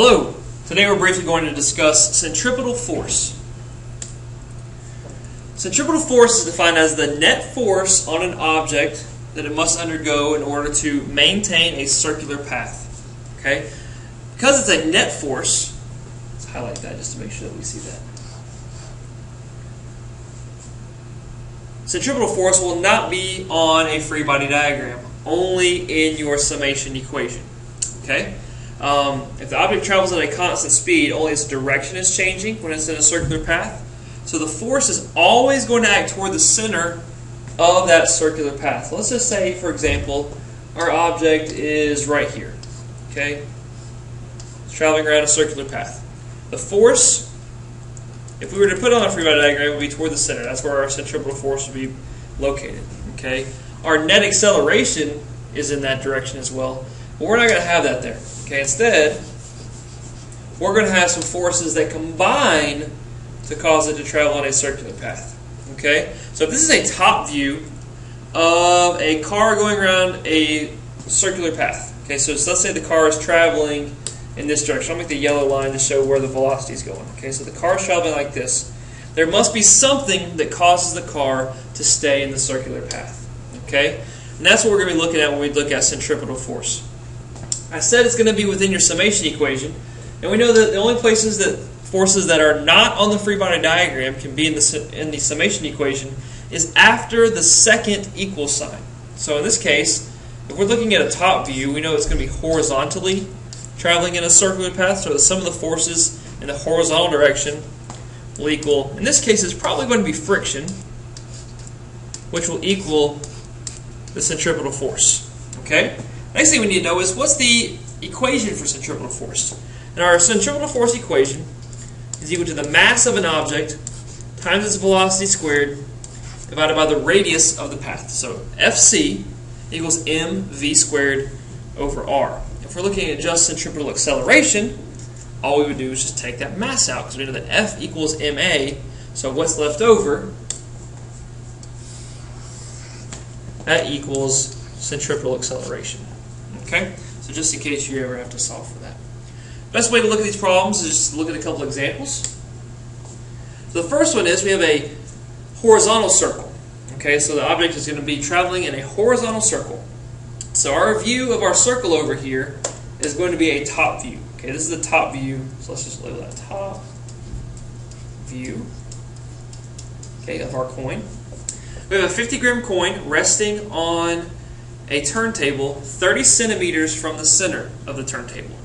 Hello. Today we're briefly going to discuss centripetal force. Centripetal force is defined as the net force on an object that it must undergo in order to maintain a circular path. Okay? Because it's a net force, let's highlight that just to make sure that we see that. Centripetal force will not be on a free body diagram, only in your summation equation. Okay? Um, if the object travels at a constant speed, only its direction is changing when it's in a circular path. So the force is always going to act toward the center of that circular path. Let's just say, for example, our object is right here. Okay? It's traveling around a circular path. The force, if we were to put on a free body diagram, would be toward the center. That's where our centripetal force would be located. Okay? Our net acceleration is in that direction as well. But we're not going to have that there. Okay, instead, we're going to have some forces that combine to cause it to travel on a circular path. Okay, so if this is a top view of a car going around a circular path. Okay, so let's say the car is traveling in this direction. I'll make the yellow line to show where the velocity is going. Okay, so the car is traveling like this. There must be something that causes the car to stay in the circular path. Okay, and that's what we're going to be looking at when we look at centripetal force. I said it's going to be within your summation equation, and we know that the only places that forces that are not on the free body diagram can be in the, in the summation equation is after the second equal sign. So in this case, if we're looking at a top view, we know it's going to be horizontally traveling in a circular path, so the sum of the forces in the horizontal direction will equal, in this case, it's probably going to be friction, which will equal the centripetal force. Okay? Next thing we need to know is what's the equation for centripetal force? And our centripetal force equation is equal to the mass of an object times its velocity squared divided by the radius of the path. So Fc equals mv squared over r. If we're looking at just centripetal acceleration, all we would do is just take that mass out because we know that F equals ma. So what's left over? That equals centripetal acceleration. Okay? So just in case you ever have to solve for that. Best way to look at these problems is just look at a couple examples. So the first one is we have a horizontal circle. Okay, so the object is going to be traveling in a horizontal circle. So our view of our circle over here is going to be a top view. Okay, this is the top view. So let's just label that top view. Okay, of our coin. We have a 50 gram coin resting on a turntable 30 centimeters from the center of the turntable.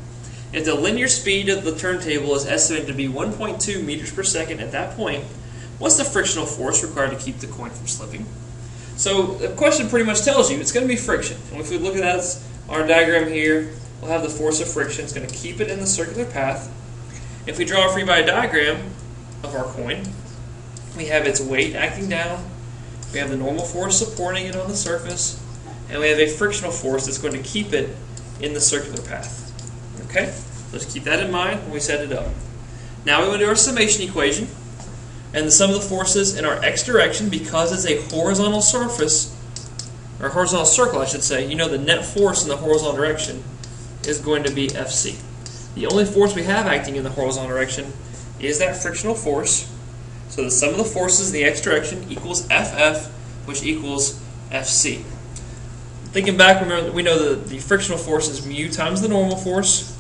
If the linear speed of the turntable is estimated to be 1.2 meters per second at that point, what's the frictional force required to keep the coin from slipping? So the question pretty much tells you it's going to be friction. And if we look at that our diagram here, we'll have the force of friction. It's going to keep it in the circular path. If we draw a free body diagram of our coin, we have its weight acting down, we have the normal force supporting it on the surface, and we have a frictional force that's going to keep it in the circular path. Okay? Let's keep that in mind when we set it up. Now we want to do our summation equation, and the sum of the forces in our x direction, because it's a horizontal surface, or horizontal circle, I should say, you know the net force in the horizontal direction is going to be Fc. The only force we have acting in the horizontal direction is that frictional force. So the sum of the forces in the x direction equals Ff, which equals Fc. Thinking back, remember we know that the frictional force is mu times the normal force.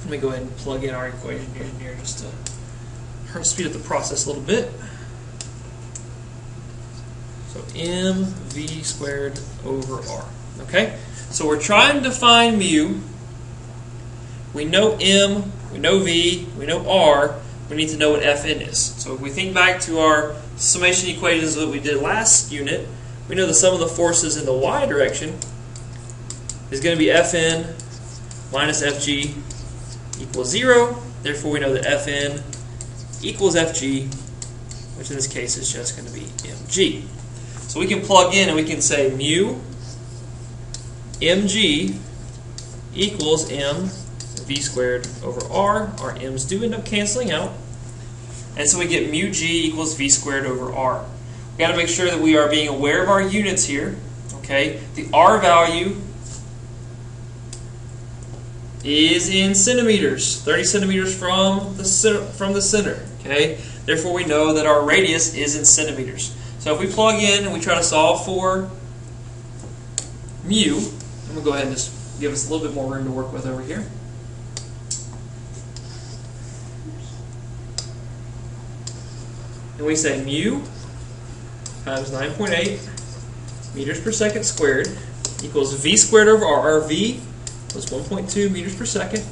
Let me go ahead and plug in our equation here, here just to speed up the process a little bit. So mv squared over r. Okay? So we're trying to find mu. We know m, we know v, we know r. We need to know what fn is. So if we think back to our summation equations that we did last unit, we know the sum of the forces in the y direction is going to be Fn minus Fg equals 0. Therefore, we know that Fn equals Fg, which in this case is just going to be mg. So we can plug in and we can say mu mg equals m v squared over r. Our m's do end up canceling out. And so we get mu g equals v squared over r. We've got to make sure that we are being aware of our units here. Okay, The r value is in centimeters, 30 centimeters from the center, from the center. Okay, therefore we know that our radius is in centimeters. So if we plug in and we try to solve for mu, I'm gonna go ahead and just give us a little bit more room to work with over here. And we say mu times 9.8 meters per second squared equals v squared over r. Our v was 1.2 meters per second,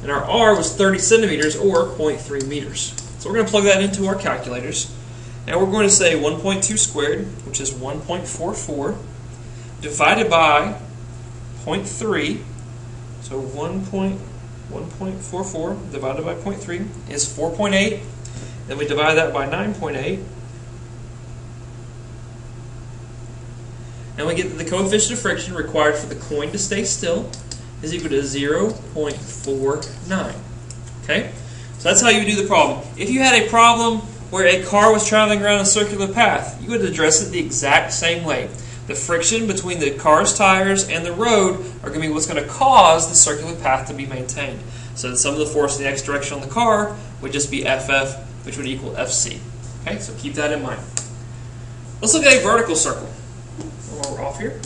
and our r was 30 centimeters or 0.3 meters. So we're going to plug that into our calculators. And we're going to say 1.2 squared, which is 1.44, divided by 0.3, so 1.1.44 divided by 0.3 is 4.8. Then we divide that by 9.8. And we get that the coefficient of friction required for the coin to stay still is equal to 0.49. Okay? So that's how you do the problem. If you had a problem where a car was traveling around a circular path, you would address it the exact same way. The friction between the car's tires and the road are going to be what's going to cause the circular path to be maintained. So the sum of the force in the x direction on the car would just be FF, which would equal FC. Okay, so keep that in mind. Let's look at a vertical circle. While we're off here.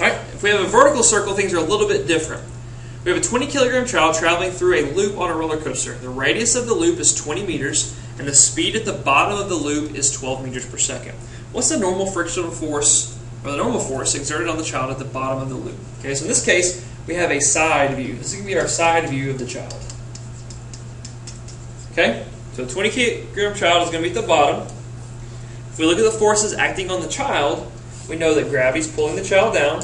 Alright, if we have a vertical circle, things are a little bit different. We have a 20 kilogram child traveling through a loop on a roller coaster. The radius of the loop is 20 meters, and the speed at the bottom of the loop is 12 meters per second. What's the normal frictional force, or the normal force exerted on the child at the bottom of the loop? Okay, so in this case, we have a side view. This is going to be our side view of the child. Okay, so a 20 kilogram child is going to be at the bottom. If we look at the forces acting on the child, we know that gravity is pulling the child down.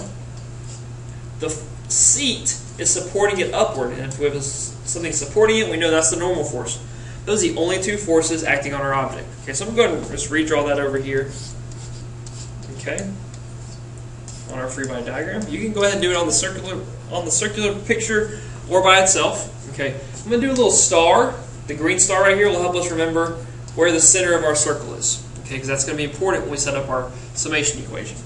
The seat is supporting it upward, and if we have something supporting it, we know that's the normal force. Those are the only two forces acting on our object. Okay, so I'm going to just redraw that over here. Okay, on our free body diagram. You can go ahead and do it on the circular on the circular picture or by itself. Okay, I'm going to do a little star. The green star right here will help us remember where the center of our circle is. Okay, because that's going to be important when we set up our summation equation.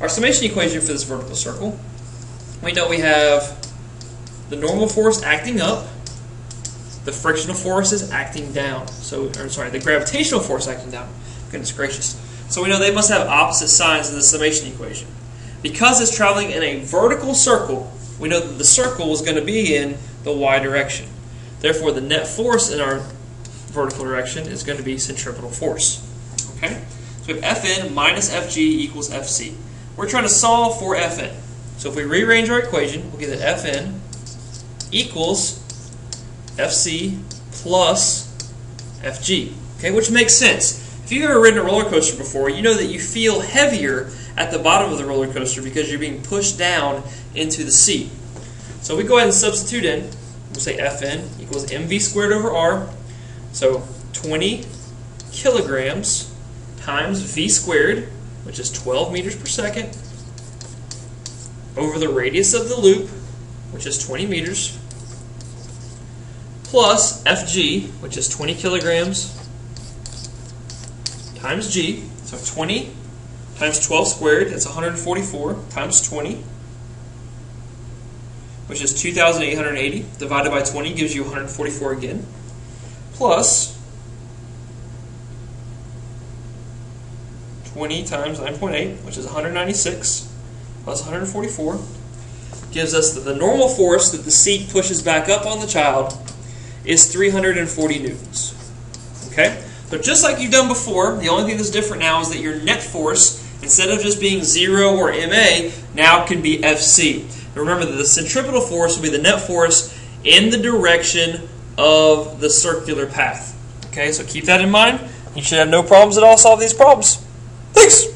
Our summation equation for this vertical circle, we know we have the normal force acting up, the frictional force is acting down. So, or sorry, the gravitational force acting down. Goodness gracious. So we know they must have opposite signs in the summation equation. Because it's traveling in a vertical circle, we know that the circle is going to be in the y direction. Therefore, the net force in our vertical direction is going to be centripetal force. Okay? So we have Fn minus Fg equals Fc. We're trying to solve for Fn. So if we rearrange our equation, we'll get that Fn equals Fc plus Fg. Okay, which makes sense. If you've ever ridden a roller coaster before, you know that you feel heavier at the bottom of the roller coaster because you're being pushed down into the seat. So we go ahead and substitute in. We'll say Fn equals mv squared over r. So 20 kilograms times v squared, which is 12 meters per second, over the radius of the loop, which is 20 meters, plus Fg, which is 20 kilograms, times g, so 20 times 12 squared, that's 144, times 20, which is 2,880, divided by 20 gives you 144 again, plus 20 times 9.8, which is 196, plus 144, gives us that the normal force that the seat pushes back up on the child is 340 newtons. Okay? So just like you've done before, the only thing that's different now is that your net force, instead of just being 0 or ma, now can be Fc. Remember that the centripetal force will be the net force in the direction of the circular path. Okay, so keep that in mind. You should have no problems at all solve these problems. Thanks!